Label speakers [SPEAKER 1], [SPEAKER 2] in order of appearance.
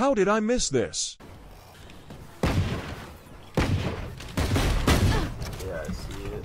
[SPEAKER 1] How did I miss this?
[SPEAKER 2] Yeah, I see it.